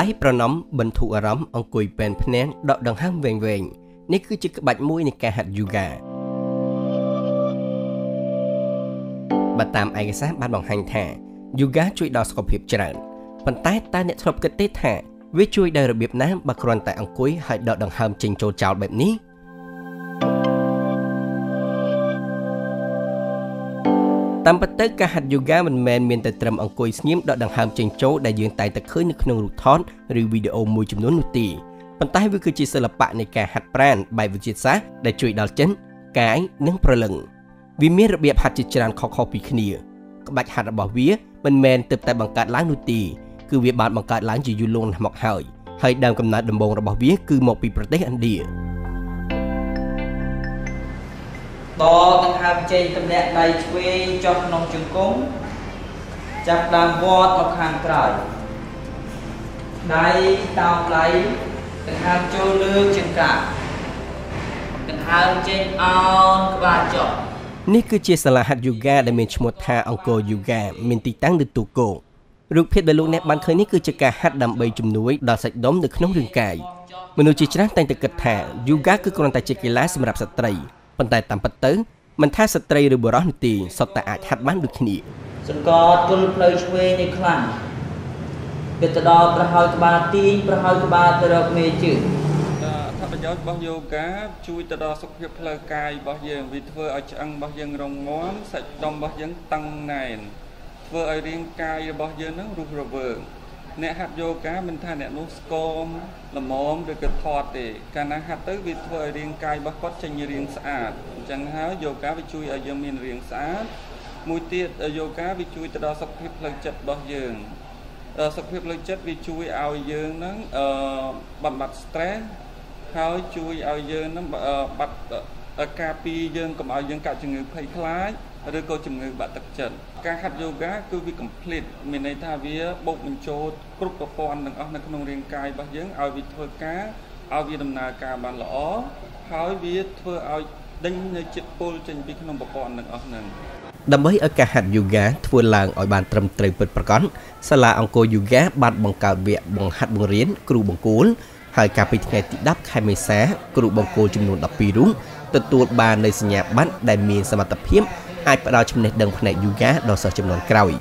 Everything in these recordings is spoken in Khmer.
ដៃប្រណំបន្ធូរអារម្មណ៍អង្គុយពេនភ្នែនដកដង្ហើមវែងវែងនេះគឺជាក្បាច់មួយនៃការហាត់យូហ្គាបើតាមឯកសារបានបង្ហាញថាយូហ្គាជួយដល់សុខភាពច្រើនប៉ុន្តែតើអ្នកធ្លាប់គិតទេថាវាជួយដល់របៀបណាបើគ្រាន់តែអង្គុយហើយដកដង្ហើមចេញចូលចោលបែបនេះ តាមពិតទៅការហាត់យូហ្គាមិនមែនមានតែត្រឹមអង្គុយស្ងៀមដកដង្ហើមចេញចូលដែលយើងតែងតែឃើញនៅក្នុងរូបថតឬវីដេអូមួយចំនួននោះទេប៉ុន្តែវាគឺជាសិល្បៈនៃការហាត់ប្រាណបែបវិទ្យាសាស្ត្រដែលជួយដល់ចិនកាយនិងព្រលឹងវាមានរបៀបហាត់ជាច្រើនខុសៗពីគ្នាក្បាច់ហាត់របស់វាមិនមែនទើបតែបង្កើតឡើងនោះទេគឺវាបានបង្កើតឡើងជាយូរលង់ណាស់មកហើយហើយដើមកំណើតដំបូងរបស់វាគឺមកពីប្រទេសឥណ្ឌាតដង្ហើមចេញទម្លាក់ដៃឆ្វេងចុះក្នុងជង្គង់ចាប់ដើមវត្តមកខាងក្រោយដៃតោងដៃដង្ហើមចូលលើកចង្កាក់ដង្ហើមចេញអោនក្បាលចុះនេះគឺជាសាលាហាត់យូហ្គាដែលមានឈ្មោះថាអង្គរយូហ្គាមានទីតាំងនៅទូកូរូបភាពដែលលោកអ្នកបានឃើញនេះគឺជាការហាត់ដើម្បីជំនួយដល់សាច់ដុំនៅក្នុងរាងកាយមនុស្សជាច្រើនតែងតែគិតថាយូហ្គាគឺគ្រាន់តែជាកីឡាសម្រាប់ស្ត្រីប៉ុន្តែតាមពិតទៅ មិនថាស្ត្រីឬបុរសនោះទេសុទ្ធតែអាចហាត់បានដូចគ្នាសង្កត់ទល់ផ្លូវឆ្វេងនេះខ្លាំងវាទៅដល់ប្រហើយក្បាលទាញប្រហើយក្បាលទៅរកមេជើងអត្ថប្រយោជន៍របស់យូហ្គាជួយទៅដល់សុខភាពផ្លូវកាយរបស់យើងវាធ្វើឲ្យឆ្អឹងរបស់យើងរឹងមាំសាច់ដុំរបស់យើងតឹងណែនធ្វើឲ្យរាងកាយរបស់យើងនឹងរស់រវើក អ្នកហាត់យូហ្គាមិនថាអ្នកនោះស្គមល្មមឬក៏ថត់ទេកាលណាហាត់ទៅវាធ្វើឲ្យរាងកាយរបស់គាត់ចេញរាងស្អាតអញ្ចឹងហើយយូហ្គាវាជួយឲ្យយើងមានរាងស្អាតមួយទៀតយូហ្គាវាជួយទៅដល់សុខភាពផ្លូវចិត្តរបស់យើងសុខភាពផ្លូវចិត្តវាជួយឲ្យយើងនឹងអឺបំបត្តិ stress ហើយជួយឲ្យយើងនឹងបាត់ ការពីយើងកុំឲ្យយើងកាត់ជំងឺភ័យខ្លាចឬក៏ជំងឺបាក់ទឹកចិត្តការហាត់យូហ្គាគឺវា complete មានន័យថាវាបូកបញ្ចូលគ្រប់ប្រព័ន្ធទាំងអស់នៅក្នុងរាងកាយរបស់យើងឲ្យវាធ្វើការឲ្យវាដំណើរការបានល្អហើយវាធ្វើឲ្យដេញនៅជាតិពុលចេញពីក្នុងប្រព័ន្ធទាំងអស់ហ្នឹងដើម្បីឲ្យការហាត់យូហ្គាធ្វើឡើងឲ្យបានត្រឹមត្រូវពិតប្រាកដសាលាអង្គរយូហ្គាបានបង្កើតវគ្គបង្ហាត់បង្រៀនគ្រូបង្គោលហើយកាលពីថ្ងៃទី10ខែមេសាគ្រូបង្គោលចំនួន12រូប ទទួលបាននូវសញ្ញាបត្រដែលមានសមត្ថភាពអាចផ្ដល់ចំណេះដឹងផ្នែកយូហ្គាដល់សិស្សចំនួនក្រោយ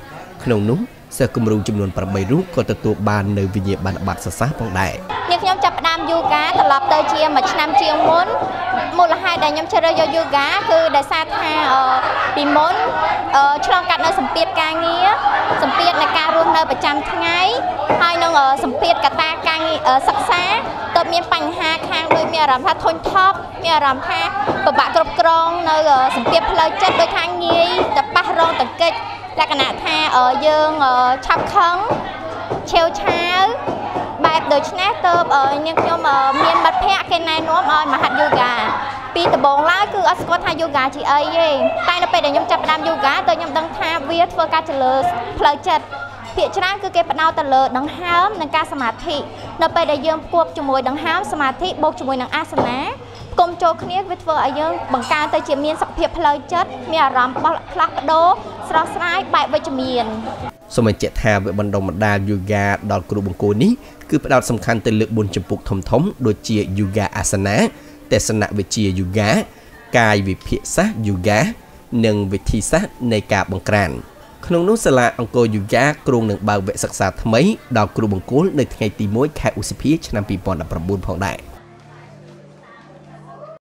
ក្នុងនោះ សិស្សគំរូចំនួន8រូបក៏ទទួលបាននៅវិញ្ញាបនបត្រសរសើរផងដែរនាងខ្ញុំចាប់ផ្ដើមយូហ្គាត្រឡប់ទៅជាមួយឆ្នាំជាងមុនមូលហេតុដែលខ្ញុំជ្រើសរើសយកយូហ្គាគឺដោយសារថាពីមុនឆ្លងកាត់នៅសម្ពាធការងារសម្ពាធនៃការរស់នៅប្រចាំថ្ងៃហើយនឹងសម្ពាធកត្តាការងារសិក្សាទើបមានបញ្ហាខាងដូចមានអារម្មណ៍ថាធុញថប់មានអារម្មណ៍ថាពិបាកគ្រប់គ្រងនៅសម្ពាធផ្លូវចិត្តដូចថាងាយតែប៉ះរងតង្កិច្ចលក្ខណៈថា យើងឆាប់ខឹងឆាវឆាវបែបដូច្នេះទៅនាងខ្ញុំមានមិត្តភ័ក្តិគេណែនាំឲ្យមកហាត់យូហ្គាពីដំបូងឡើយគឺអត់ស្គាល់ថាយូហ្គាជាអីទេតែនៅពេលដែលខ្ញុំចាប់ផ្ដើមយូហ្គាទៅខ្ញុំដឹងថាវាធ្វើការចលើផ្លូវចិត្តភាគច្រើនគឺគេផ្ដោតទៅលើដង្ហើមនិងការសមាធិនៅពេលដែលយើងគប់ជាមួយដង្ហើមសមាធិបូកជាមួយនឹងអាសនាគុំចូលគ្នាវាធ្វើឲ្យយើងបង្កើនទៅជាមានសុខភាពផ្លូវចិត្តមានអារម្មណ៍បោះផ្លាស់ប្ដូរ ស្រស់ស្រាយបែបវិជ្ជមានសូមបញ្ជាក់ថាវគ្គបណ្ដុះបណ្ដាលយូហ្គាដល់គ្រូបង្គោលនេះគឺផ្ដោតសំខាន់ទៅលើ4ចម្ពោះធំធំដូចជាយូហ្គាអាសនាទេសនវិជ្ជាយូហ្គាកាយវិភាគសាស្ត្រយូហ្គានិងវិធីសាស្ត្រនៃការបង្ក្រានក្នុងនោះសាលាអង្គរយូហ្គាគ្រោងនឹងបើកវគ្គសិក្សាថ្មីដល់គ្រូបង្គោលនៅថ្ងៃទី1ខែឧសភាឆ្នាំ2019ផងដែរ